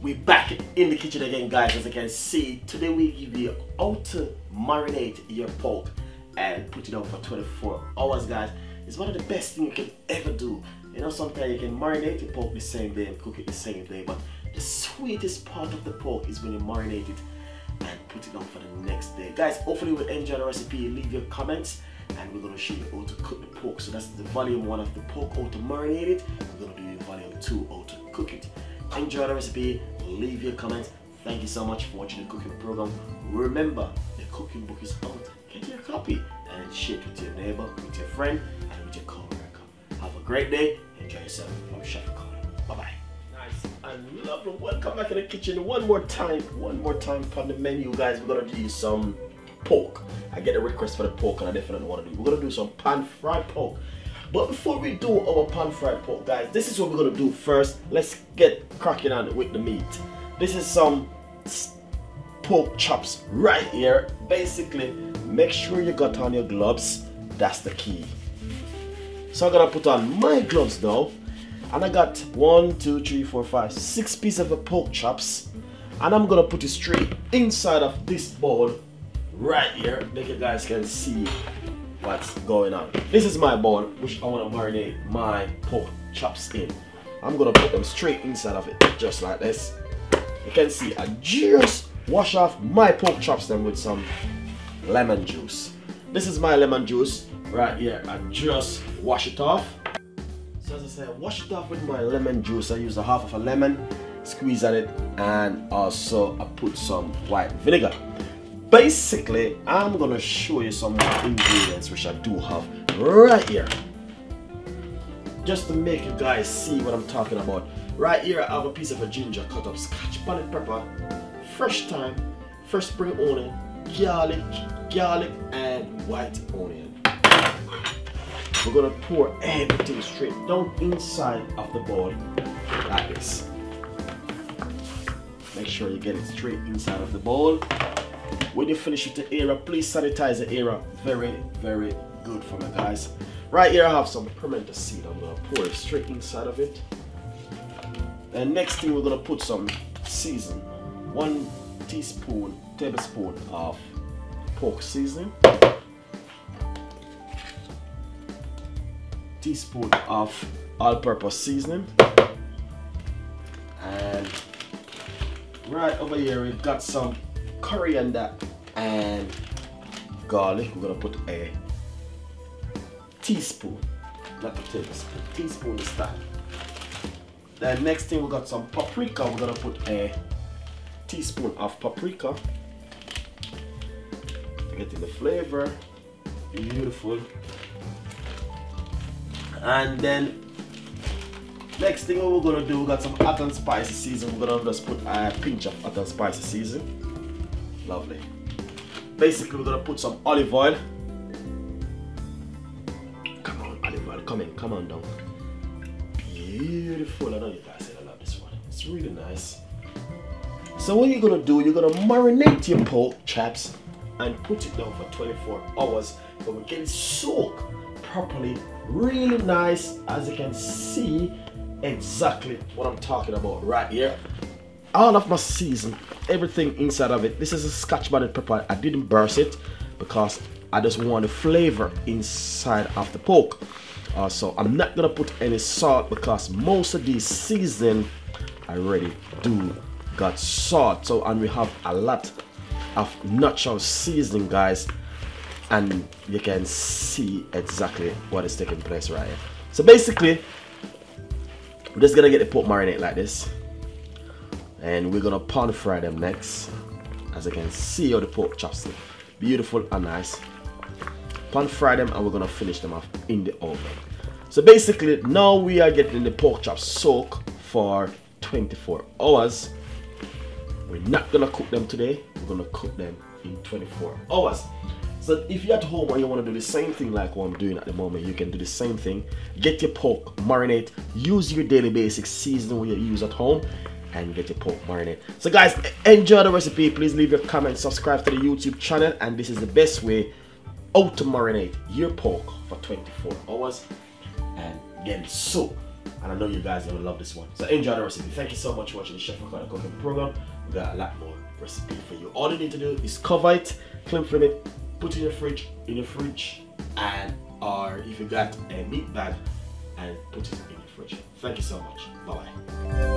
we back in the kitchen again guys as you can see. Today we give you how to marinate your pork and put it out for 24 hours guys. It's one of the best things you can ever do. You know sometimes you can marinate your pork the same day and cook it the same day but the sweetest part of the pork is when you marinate it and put it on for the next day. Guys hopefully you will enjoy the recipe. Leave your comments and we're going to show you how to cook the pork. So that's the volume one of the pork how to marinate it. We're going to do volume two how to cook it enjoy the recipe. Leave your comments. Thank you so much for watching the cooking program. Remember the cooking book is out. Get your copy and share it with your neighbor with your friend and with your co-worker. Have a great day. Enjoy yourself from chef Colin. bye bye nice. And lovely welcome back to the kitchen one more time. One more time on the menu guys. We're gonna do some pork. I get a request for the pork and i definitely want to do we're gonna do some pan fried pork but before we do our pan fried pork, guys, this is what we're gonna do first. Let's get cracking on it with the meat. This is some pork chops right here. Basically, make sure you got on your gloves. That's the key. So I'm gonna put on my gloves now. And I got one, two, three, four, five, six pieces of pork chops. And I'm gonna put it straight inside of this bowl right here. Make you guys can see what's going on. This is my bone, which I want to marinate my pork chops in. I'm gonna put them straight inside of it just like this. You can see I just wash off my pork chops then with some lemon juice. This is my lemon juice right here. I just wash it off. So as I said, wash it off with my lemon juice. I use a half of a lemon, squeeze at it, and also I put some white vinegar basically I'm gonna show you some ingredients which I do have right here. Just to make you guys see what I'm talking about. Right here I have a piece of a ginger cut up scotch bonnet pepper fresh thyme fresh spring onion garlic garlic and white onion. We're gonna pour everything straight down inside of the bowl like this. Make sure you get it straight inside of the bowl when you finish with the area please sanitize the area very very good for me guys. Right here I have some pimento seed I'm gonna pour it straight inside of it. And next thing we're gonna put some season one teaspoon tablespoon of pork seasoning. Teaspoon of all-purpose seasoning. And right over here we've got some coriander and garlic. We're gonna put a teaspoon, not a tablespoon, teaspoon is that. Then next thing we got some paprika. We're gonna put a teaspoon of paprika. Getting the flavor, beautiful. And then next thing we're gonna do, we got some hot and spicy season. We're gonna just put a pinch of hot and spicy season. Lovely. Basically, we're gonna put some olive oil. Come on, olive oil, come in, come on down. Beautiful. I know you guys said I love this one. It's really nice. So what you're gonna do, you're gonna marinate your pork chops and put it down for 24 hours so we can soak properly, really nice, as you can see exactly what I'm talking about right here all of my season everything inside of it. This is a scotch bonnet pepper. I didn't burst it because i just want the flavor inside of the pork. Uh, so i'm not gonna put any salt because most of these season already do got salt. So and we have a lot of natural seasoning guys. And you can see exactly what is taking place right here. So basically we're just gonna get the pork marinate like this and we're gonna pan fry them next. As you can see how the pork chops look. Beautiful and nice. Pan fry them and we're gonna finish them off in the oven. So basically now we are getting the pork chops soak for 24 hours. We're not gonna cook them today. We're gonna cook them in 24 hours. So if you're at home and you want to do the same thing like what I'm doing at the moment, you can do the same thing. Get your pork, marinate, use your daily basic seasoning you use at home, and get your pork marinade. So guys, enjoy the recipe. Please leave your comments, subscribe to the YouTube channel, and this is the best way how to marinate your pork for 24 hours and it soaked and I know you guys are gonna love this one. So enjoy the recipe. Thank you so much for watching the Chef Ricardo cooking program. We got a lot more recipe for you. All you need to do is cover it, clean film it, put it in your fridge, in your fridge, and or if you got a meat bag, and put it in your fridge. Thank you so much. Bye bye.